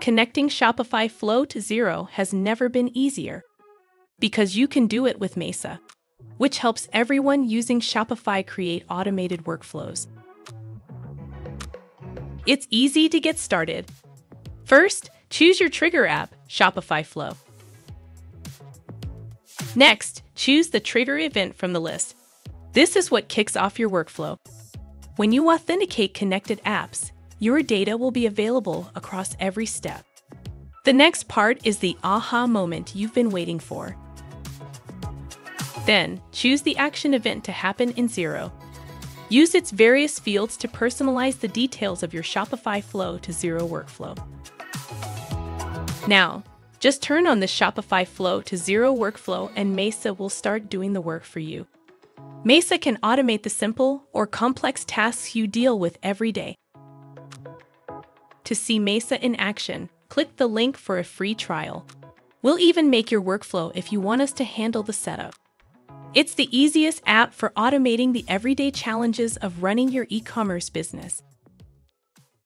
Connecting Shopify Flow to Xero has never been easier because you can do it with Mesa, which helps everyone using Shopify create automated workflows. It's easy to get started. First, choose your trigger app, Shopify Flow. Next, choose the trigger event from the list. This is what kicks off your workflow. When you authenticate connected apps, your data will be available across every step. The next part is the aha moment you've been waiting for. Then, choose the action event to happen in Xero. Use its various fields to personalize the details of your Shopify flow to Xero workflow. Now, just turn on the Shopify flow to Xero workflow and Mesa will start doing the work for you. Mesa can automate the simple or complex tasks you deal with every day. To see Mesa in action, click the link for a free trial. We'll even make your workflow if you want us to handle the setup. It's the easiest app for automating the everyday challenges of running your e commerce business.